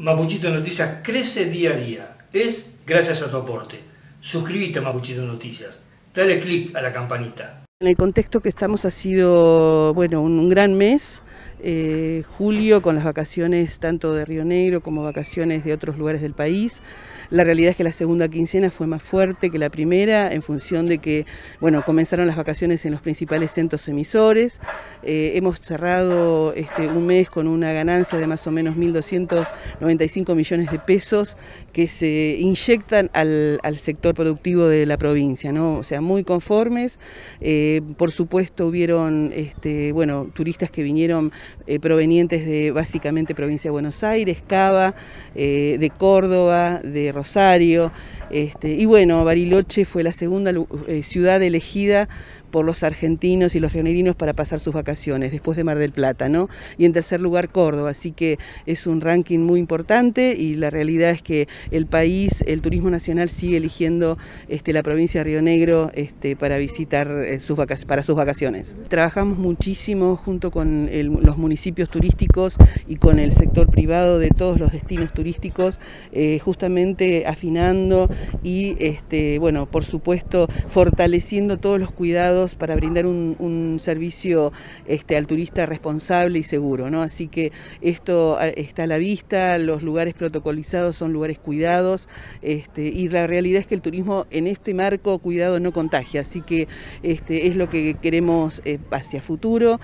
Mapuchito Noticias crece día a día. Es gracias a tu aporte. Suscríbete a Mapuchito Noticias. Dale click a la campanita. En el contexto que estamos ha sido, bueno, un, gran mes. Eh, julio con las vacaciones tanto de Río Negro como vacaciones de otros lugares del país. La realidad es que la segunda quincena fue más fuerte que la primera en función de que, bueno, comenzaron las vacaciones en los principales centros emisores. Eh, hemos cerrado este, un mes con una ganancia de más o menos 1.295 millones de pesos que se inyectan al, sector productivo de la provincia, ¿no? O sea, muy conformes. Eh, por supuesto, hubieron, este, bueno, turistas que vinieron eh, provenientes de básicamente provincia de Buenos Aires, Cava, de Córdoba, de Rosario. Este, y bueno, Bariloche fue la segunda eh, ciudad elegida por los argentinos y los rionerinos para pasar sus vacaciones, después de Mar del Plata, ¿no? Y en tercer lugar Córdoba, así que es un ranking muy importante y la realidad es que el país, el turismo nacional sigue eligiendo este, la provincia de Río Negro este, para visitar eh, sus para sus vacaciones. Trabajamos muchísimo junto con los municipios turísticos y con el sector privado de todos los destinos turísticos, eh, justamente afinando y, este, bueno, por supuesto, fortaleciendo todos los cuidados para brindar un, servicio este, al turista responsable y seguro. Así que esto está a la vista, los lugares protocolizados son lugares cuidados este, y la realidad es que el turismo en este marco cuidado no contagia, así que este, es lo que queremos eh, hacia futuro.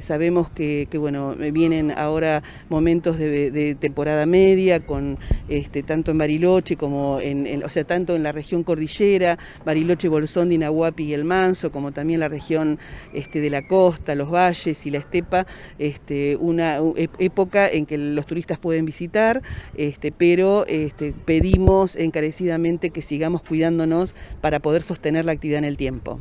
Sabemos que, bueno, vienen ahora momentos de, temporada media, con este, tanto en Bariloche como en, o sea, tanto en la región cordillera, Bariloche, Bolsón, Dinahuapi y el Manso, como también la región este, de la costa, los valles y la estepa, este, una época en que los turistas pueden visitar, este, pero este, pedimos encarecidamente que sigamos cuidándonos para poder sostener la actividad en el tiempo.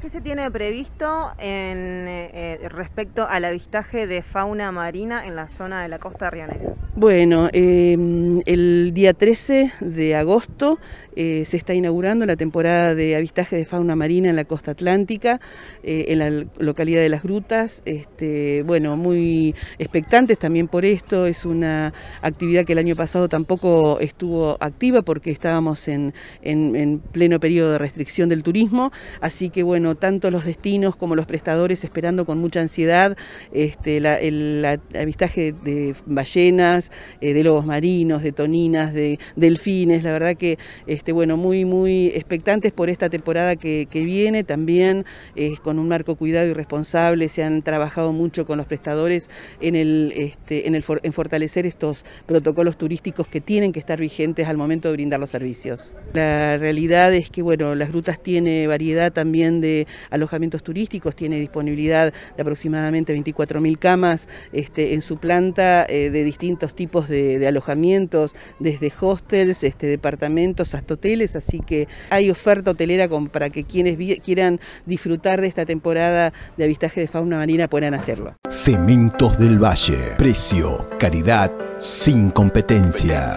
¿Qué se tiene previsto en, eh, respecto al avistaje de fauna marina en la zona de la costa Negro? Bueno, em, el día 13 de agosto eh, se está inaugurando la temporada de avistaje de fauna marina en la costa atlántica, eh, en la localidad de Las Grutas. Este, bueno, muy expectantes también por esto. Es una actividad que el año pasado tampoco estuvo activa porque estábamos en, en pleno periodo de restricción del turismo. Así que bueno, tanto los destinos como los prestadores esperando con mucha ansiedad este, el avistaje de ballenas, eh, de lobos marinos, de de delfines, la verdad que este, bueno, muy, muy expectantes por esta temporada que, viene, también eh, con un marco cuidado y responsable, se han trabajado mucho con los prestadores en, el, este, en, el en fortalecer estos protocolos turísticos que tienen que estar vigentes al momento de brindar los servicios. La realidad es que bueno, las grutas tiene variedad también de alojamientos turísticos, tiene disponibilidad de aproximadamente 24.000 camas este, en su planta eh, de distintos tipos de, alojamientos, desde hostels, este, departamentos hasta hoteles, así que hay oferta hotelera para que quienes quieran disfrutar de esta temporada de avistaje de fauna marina puedan hacerlo. Cementos del Valle, precio, caridad, sin competencia.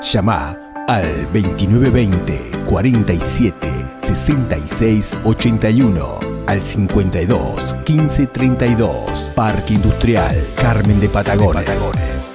Llama al 2920 47 66 81 al 52 15 32 Parque Industrial Carmen de Patagones.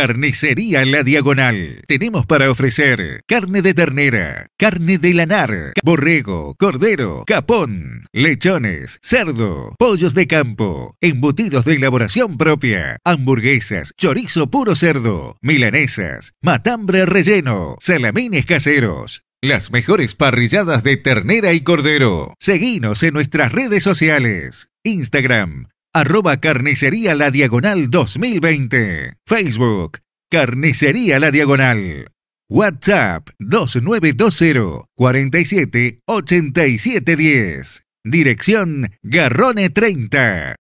Carnicería La Diagonal. Tenemos para ofrecer carne de ternera, carne de lanar, borrego, cordero, capón, lechones, cerdo, pollos de campo, embutidos de elaboración propia, hamburguesas, chorizo puro cerdo, milanesas, matambre relleno, salamines caseros. Las mejores parrilladas de ternera y cordero. Seguinos en nuestras redes sociales. Instagram, arroba carnicería la diagonal 2020. Facebook, carnicería la diagonal. WhatsApp 2920 47 87 10. Dirección Garrone 30.